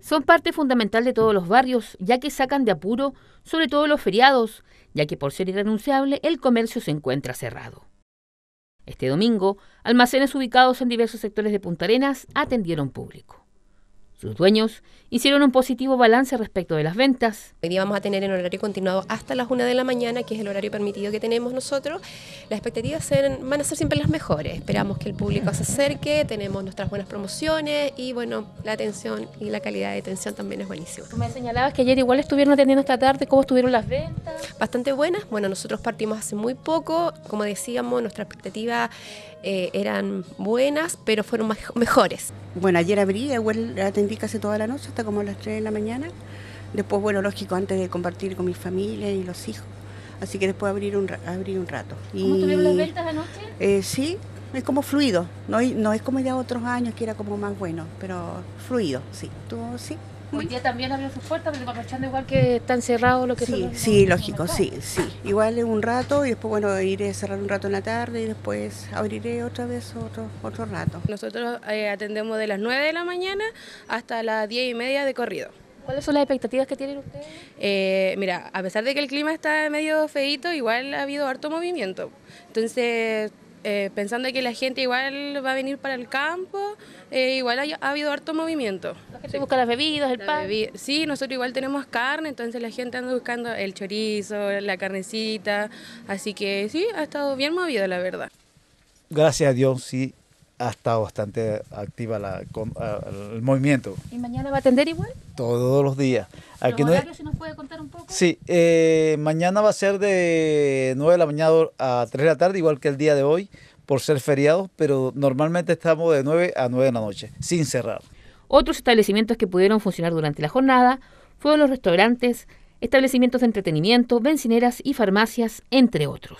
Son parte fundamental de todos los barrios, ya que sacan de apuro, sobre todo los feriados, ya que por ser irrenunciable el comercio se encuentra cerrado. Este domingo, almacenes ubicados en diversos sectores de Punta Arenas atendieron público. Sus dueños hicieron un positivo balance respecto de las ventas. Hoy día vamos a tener en horario continuado hasta las 1 de la mañana, que es el horario permitido que tenemos nosotros. Las expectativas van a ser siempre las mejores. Esperamos que el público se acerque, tenemos nuestras buenas promociones y bueno, la atención y la calidad de atención también es buenísima. Me señalabas que ayer igual estuvieron atendiendo esta tarde, ¿cómo estuvieron las ventas? Bastante buenas. Bueno, nosotros partimos hace muy poco, como decíamos, nuestras expectativas eh, eran buenas, pero fueron mejores. Bueno, ayer abrí, igual casi toda la noche, hasta como las 3 de la mañana. Después, bueno, lógico, antes de compartir con mi familia y los hijos. Así que después abrir un, abrir un rato. ¿Cómo tuvieron las ventas anoche? Eh, sí, es como fluido. No, no es como de otros años que era como más bueno, pero fluido, sí. ¿Tú, sí? Hoy día también abrió sus puertas, pero aprovechando igual que está encerrado lo que Sí, sí, lógico, sí, sí. Igual un rato y después, bueno, iré a cerrar un rato en la tarde y después abriré otra vez otro, otro rato. Nosotros eh, atendemos de las 9 de la mañana hasta las 10 y media de corrido. ¿Cuáles son las expectativas que tienen ustedes? Eh, mira, a pesar de que el clima está medio feito, igual ha habido harto movimiento. Entonces, eh, pensando que la gente igual va a venir para el campo, eh, igual ha, habido harto movimiento. La gente busca las bebidas, el pan. sí, nosotros igual tenemos carne, entonces la gente anda buscando el chorizo, la carnecita, así que sí, ha estado bien movido la verdad. Gracias a Dios, sí, ha estado bastante activa el movimiento. ¿Y mañana va a atender igual? Todos los días. Aquí no si nos puede contar un poco? Sí, eh, mañana va a ser de 9 de la mañana a 3 de la tarde, igual que el día de hoy, por ser feriado, pero normalmente estamos de 9 a 9 de la noche, sin cerrar. Otros establecimientos que pudieron funcionar durante la jornada fueron los restaurantes, establecimientos de entretenimiento, bencineras y farmacias, entre otros.